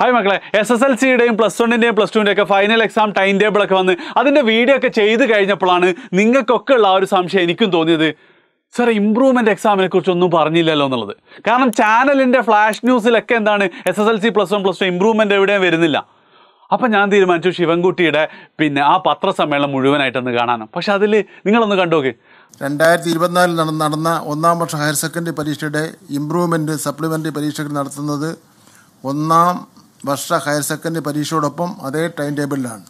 Hi മക്കളെ. S S L സിയുടെയും plus വണ്ണിന്റെയും പ്ലസ് ടുവിന്റെ ഒക്കെ ഫൈനൽ എക്സാം ടൈം ടേബിൾ ഒക്കെ വന്ന് അതിന്റെ വീഡിയോ ഒക്കെ ചെയ്ത് കഴിഞ്ഞപ്പോഴാണ് നിങ്ങൾക്കൊക്കെ ഉള്ള ആ ഒരു സംശയം എനിക്കും തോന്നിയത്. സാർ ഇമ്പ്രൂവ്മെന്റ് എക്സാമിനെ കുറിച്ചൊന്നും പറഞ്ഞില്ലല്ലോ എന്നുള്ളത്. കാരണം ചാനലിന്റെ ഫ്ലാഷ് ന്യൂസിലൊക്കെ എന്താണ് S S L C plus one plus two improvement എവിടെയും വരുന്നില്ല. അപ്പം ഞാൻ തീരുമാനിച്ചു ശിവൻകുട്ടിയുടെ പിന്നെ ആ പത്രസമ്മേളനം മുഴുവനായിട്ടൊന്ന് കാണാനും. പക്ഷെ അതിൽ നിങ്ങളൊന്ന് കണ്ടോക്ക് രണ്ടായിരത്തി ഇരുപത്തിനാലിൽ നടന്ന നടന്ന ഒന്നാം വർഷ ഹയർ സെക്കൻഡറി പരീക്ഷയുടെ ഇമ്പ്രൂവ്മെന്റ് സപ്ലിമെന്ററി പരീക്ഷകൾ നടത്തുന്നത് ഒന്നാം വർഷ ഹയർ സെക്കൻഡറി പരീക്ഷയോടൊപ്പം അതേ ടൈം ടേബിളിലാണ്.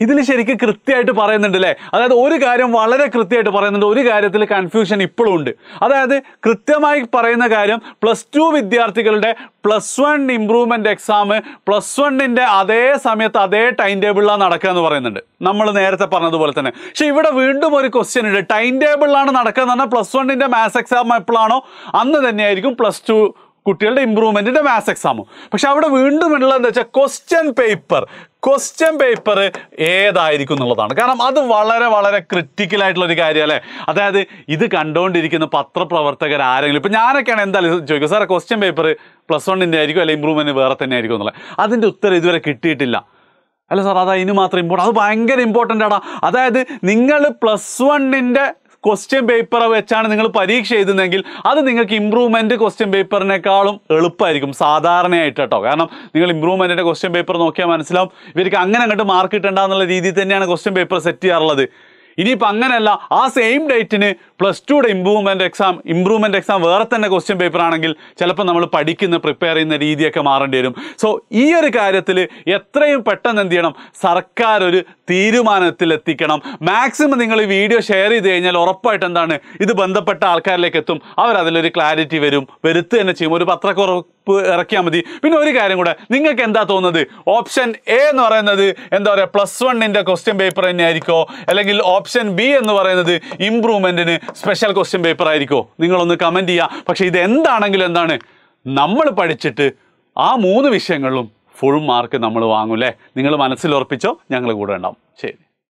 ഇതിൽ ശരിക്കും കൃത്യമായിട്ട് പറയുന്നുണ്ട് അല്ലേ? അതായത് ഒരു കാര്യം വളരെ കൃത്യമായിട്ട് പറയുന്നുണ്ട്. ഒരു കാര്യത്തിൽ കൺഫ്യൂഷൻ ഇപ്പോഴും ഉണ്ട്. അതായത് കൃത്യമായി പറയുന്ന കാര്യം പ്ലസ് ടു വിദ്യാർത്ഥികളുടെ plus one improvement exam plus വണ്ണിന്റെ അതേ സമയത്ത് അതേ ടൈം ടേബിളിലാണ് നടക്കുക എന്ന് പറയുന്നുണ്ട്. നമ്മൾ നേരത്തെ പറഞ്ഞതുപോലെ തന്നെ. പക്ഷേ ഇവിടെ വീണ്ടും ഒരു ക്വസ്റ്റ്യൻ ഉണ്ട്. ടൈം ടേബിളിലാണ് നടക്കുക എന്ന് പറഞ്ഞാൽ പ്ലസ് വണ്ണിന്റെ മാത്സ് എക്സാം എപ്പോഴാണോ? അന്ന് തന്നെയായിരിക്കും പ്ലസ് ടു കുട്ടികളുടെ ഇമ്പ്രൂവ്മെന്റിന്റെ മാത്സ് എക്സാമും പക്ഷെ അവിടെ വീണ്ടും ഉള്ളത് എന്താ വെച്ചാൽ ക്വസ്റ്റ്യൻ പേപ്പർ ക്വസ്റ്റ്യൻ പേപ്പർ ഏതായിരിക്കും എന്നുള്ളതാണ്. കാരണം അത് വളരെ വളരെ ക്രിട്ടിക്കൽ ആയിട്ടുള്ള ഒരു കാര്യം അല്ലേ? അതായത് ഇത് കണ്ടുകൊണ്ടിരിക്കുന്ന പത്രപ്രവർത്തകർ ആരെങ്കിലും ഇപ്പം ഞാനൊക്കെയാണ് എന്തായാലും ചോദിക്കുക സാറേ ക്വസ്റ്റ്യൻ പേപ്പർ പ്ലസ് വണ്ണിന്റെ ആയിരിക്കും അല്ലെങ്കിൽ ഇമ്പ്രൂവ്മെന്റ് വേറെ തന്നെ ആയിരിക്കും എന്നുള്ളത്? അതിന്റെ ഉത്തരം ഇതുവരെ കിട്ടിയിട്ടില്ല. അല്ല സാർ അത് അതിന് മാത്രം ഇമ്പോർട്ടന്റ് അത് ഭയങ്കര ഇമ്പോർട്ടന്റ് ആടാ. അതായത് നിങ്ങൾ പ്ലസ് വണ്ണിന്റെ ക്വസ്റ്റ്യൻ പേപ്പർ വെച്ചാണ് നിങ്ങൾ പരീക്ഷ എഴുതുന്നതെങ്കിൽ അത് നിങ്ങൾക്ക് ഇമ്പ്രൂവ്മെന്റ് ക്വസ്റ്റ്യൻ പേപ്പറിനേക്കാളും എളുപ്പമായിരിക്കും സാധാരണയായിട്ട് കേട്ടോ കാരണം നിങ്ങൾ ഇമ്പ്രൂവ്മെന്റിന്റെ ക്വസ്റ്റ്യൻ പേപ്പർ നോക്കിയാൽ മനസ്സിലാവും. ഇവർക്ക് അങ്ങനെ അങ്ങോട്ട് മാർക്ക് കിട്ടേണ്ട എന്നുള്ള രീതിയിൽ തന്നെയാണ് ക്വസ്റ്റ്യൻ പേപ്പർ സെറ്റ് ചെയ്യാറുള്ളത്. ഇനിയിപ്പോൾ അങ്ങനെയല്ല ആ സെയിം ഡേറ്റിന് പ്ലസ് ടുയുടെ ഇമ്പ്രൂവ്മെന്റ് എക്സാം ഇമ്പ്രൂവ്മെന്റ് എക്സാം വേറെ തന്നെ ക്വസ്റ്റ്യൻ പേപ്പർ ആണെങ്കിൽ ചിലപ്പോൾ നമ്മൾ പഠിക്കുന്ന പ്രിപ്പയർ ചെയ്യുന്ന രീതിയൊക്കെ മാറേണ്ടി വരും. സോ ഈ ഒരു കാര്യത്തിൽ എത്രയും പെട്ടെന്ന് എന്ത് ചെയ്യണം? സർക്കാർ ഒരു തീരുമാനത്തിൽ എത്തിക്കണം മാക്സിമം നിങ്ങൾ ഈ വീഡിയോ ഷെയർ ചെയ്ത് കഴിഞ്ഞാൽ ഉറപ്പായിട്ട് എന്താണ്? ഇത് ബന്ധപ്പെട്ട ആൾക്കാരിലേക്ക് എത്തും. അവർ അതിലൊരു ക്ലാരിറ്റി വരും. വരുത്തുക തന്നെ ചെയ്യും. ഒരു പത്രക്കുറപ്പ് ഇറക്കിയാൽ മതി. പിന്നെ ഒരു കാര്യം കൂടെ നിങ്ങൾക്ക് എന്താ തോന്നുന്നത്? ഓപ്ഷൻ എ എന്ന് പറയുന്നത് എന്താ പറയുക പ്ലസ് വണ്ണിന്റെ ക്വസ്റ്റ്യൻ പേപ്പർ തന്നെ ആയിരിക്കോ അല്ലെങ്കിൽ ഓപ്ഷൻ ബി എന്ന് പറയുന്നത് ഇമ്പ്രൂവ്മെന്റിന് സ്പെഷ്യൽ ക്വസ്റ്റ്യൻ പേപ്പർ ആയിരിക്കോ? നിങ്ങളൊന്ന് കമന്റ് ചെയ്യുക പക്ഷേ ഇത് എന്താണെങ്കിലും എന്താണ്? നമ്മൾ പഠിച്ചിട്ട് ആ മൂന്ന് വിഷയങ്ങളിലും ഫുൾ മാർക്ക് നമ്മൾ വാങ്ങും അല്ലേ നിങ്ങൾ മനസ്സിൽ ഉറപ്പിച്ചോ? ഞങ്ങൾ കൂടെ ഉണ്ടാവും. ശരി.